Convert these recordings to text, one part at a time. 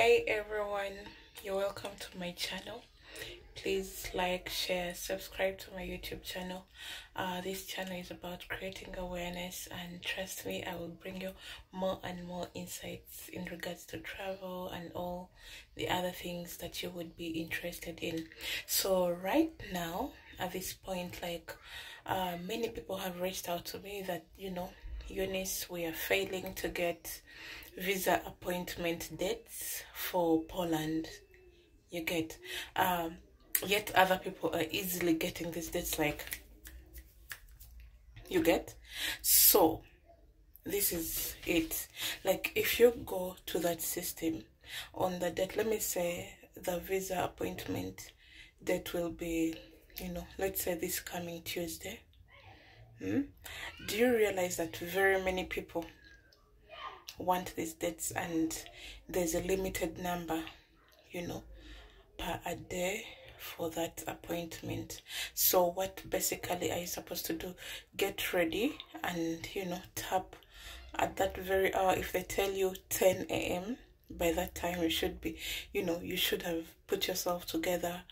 hey everyone you're welcome to my channel. Please like share subscribe to my youtube channel. Uh, this channel is about creating awareness and trust me i will bring you more and more insights in regards to travel and all the other things that you would be interested in. So right now at this point like uh, many people have reached out to me that you know Eunice, we are failing to get visa appointment dates for Poland. You get, um, yet other people are easily getting these dates. Like, you get, so this is it. Like, if you go to that system on the date, let me say the visa appointment date will be, you know, let's say this coming Tuesday. Hmm? Do you realize that very many people want these dates and there's a limited number you know per a day for that appointment. So what basically are you supposed to do? Get ready and you know tap at that very hour. If they tell you 10 a.m by that time you should be you know you should have put yourself together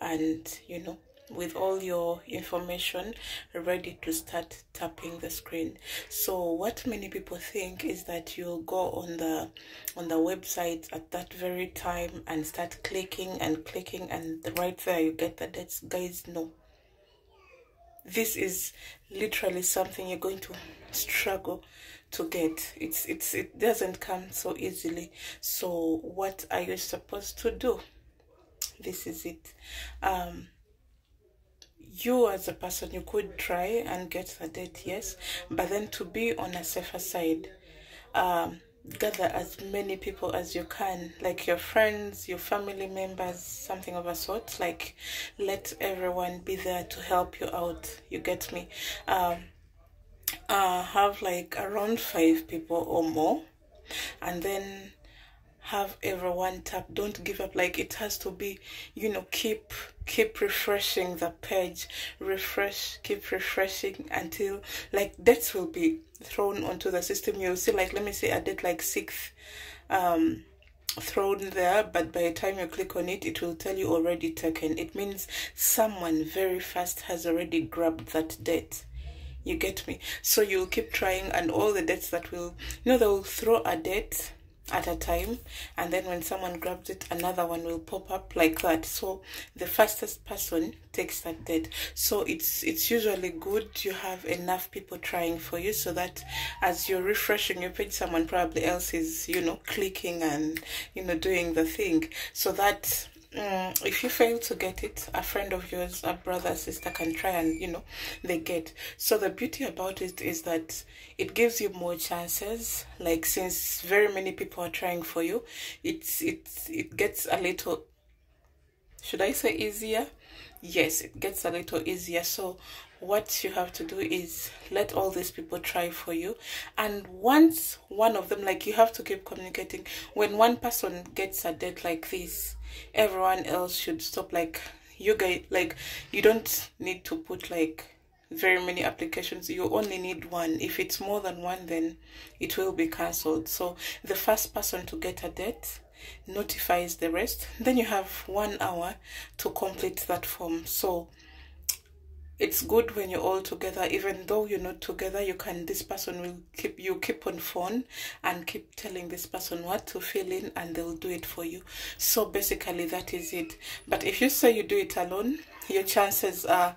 and you know with all your information ready to start tapping the screen. So what many people think is that you'll go on the on the website at that very time and start clicking and clicking and right there you get the dates. Guys no. This is literally something you're going to struggle to get. It's it's it doesn't come so easily. So what are you supposed to do? This is it. Um you as a person you could try and get the date yes but then to be on a safer side um, gather as many people as you can like your friends your family members something of a sort like let everyone be there to help you out you get me? Um, uh, have like around five people or more and then have everyone tap don't give up. Like it has to be you know keep keep refreshing the page. Refresh keep refreshing until like dates will be thrown onto the system. You'll see like let me say a date like six um thrown there but by the time you click on it it will tell you already taken. It means someone very fast has already grabbed that date you get me? So you'll keep trying and all the dates that will you know they will throw a date at a time and then when someone grabs it another one will pop up like that. So the fastest person takes that dead. So it's it's usually good you have enough people trying for you so that as you're refreshing your page someone probably else is you know clicking and you know doing the thing. So that um, if you fail to get it, a friend of yours, a brother, sister can try and you know they get. So the beauty about it is that it gives you more chances. Like since very many people are trying for you, it's it's it gets a little. Should I say easier? Yes, it gets a little easier. So what you have to do is let all these people try for you and once one of them like you have to keep communicating when one person gets a date like this everyone else should stop like you guys like you don't need to put like very many applications. You only need one. If it's more than one then it will be cancelled. So the first person to get a date notifies the rest. Then you have one hour to complete that form. So it's good when you're all together even though you're not together you can this person will keep you keep on phone and keep telling this person what to fill in and they'll do it for you. So basically that is it. But if you say you do it alone your chances are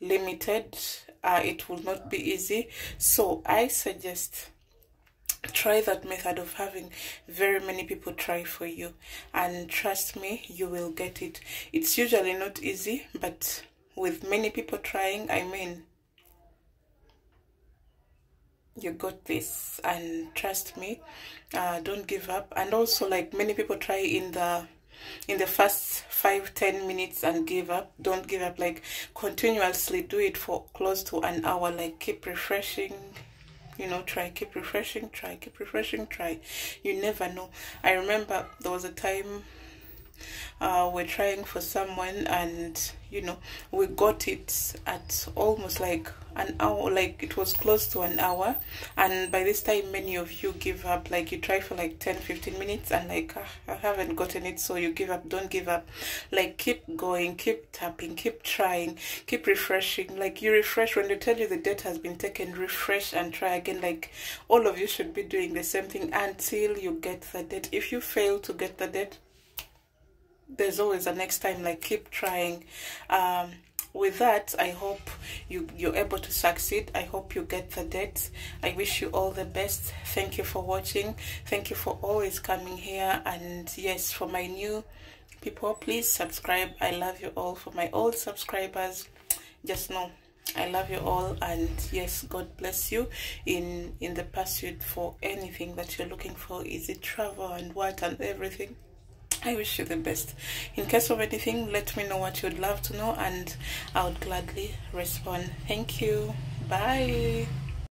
limited uh, it will not be easy. So i suggest try that method of having very many people try for you. And trust me you will get it. It's usually not easy but with many people trying, I mean, you got this. And trust me uh, don't give up. And also like many people try in the in the first five ten minutes and give up. Don't give up. Like continuously do it for close to an hour. Like keep refreshing. You know try. Keep refreshing. Try. Keep refreshing. Try. You never know. I remember there was a time uh, we're trying for someone and you know we got it at almost like an hour like it was close to an hour. And by this time many of you give up. Like you try for like 10 15 minutes and like ah, i haven't gotten it so you give up. Don't give up. Like keep going keep tapping keep trying keep refreshing. Like you refresh. When they tell you the date has been taken refresh and try again. Like all of you should be doing the same thing until you get the date. If you fail to get the date there's always a next time like keep trying. Um with that i hope you you're able to succeed. I hope you get the date i wish you all the best. Thank you for watching. Thank you for always coming here. And yes for my new people please subscribe. I love you all. For my old subscribers just know i love you all. And yes god bless you. In in the pursuit for anything that you're looking for is it travel and what and everything I wish you the best. In case of anything, let me know what you'd love to know and I would gladly respond. Thank you. Bye.